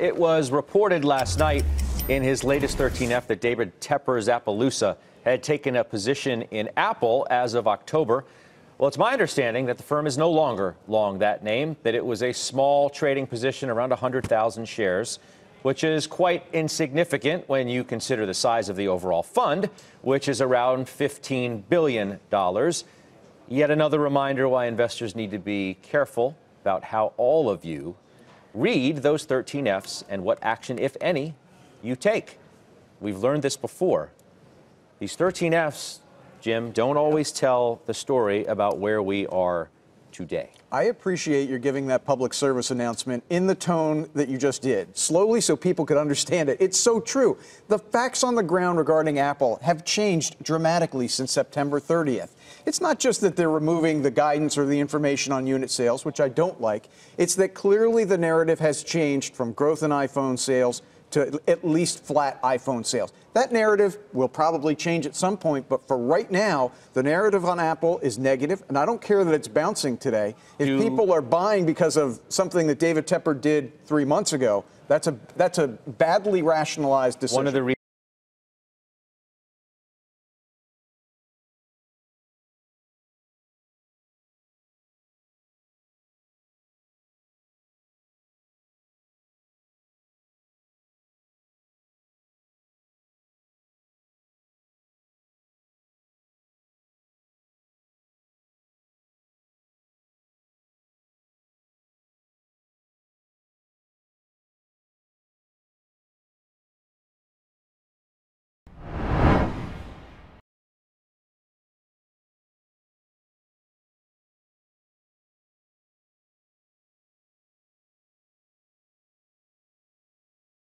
It was reported last night in his latest 13F that David Tepper's Appaloosa had taken a position in Apple as of October. Well, it's my understanding that the firm is no longer long that name, that it was a small trading position around 100,000 shares, which is quite insignificant when you consider the size of the overall fund, which is around $15 billion. Yet another reminder why investors need to be careful about how all of you read those 13 Fs and what action, if any, you take. We've learned this before. These 13 Fs, Jim, don't always tell the story about where we are today. I appreciate your giving that public service announcement in the tone that you just did, slowly so people could understand it. It's so true. The facts on the ground regarding Apple have changed dramatically since September 30th. It's not just that they're removing the guidance or the information on unit sales, which I don't like. It's that clearly the narrative has changed from growth in iPhone sales to at least flat iPhone sales. That narrative will probably change at some point, but for right now, the narrative on Apple is negative, and I don't care that it's bouncing today. If people are buying because of something that David Tepper did three months ago, that's a that's a badly rationalized decision. One of the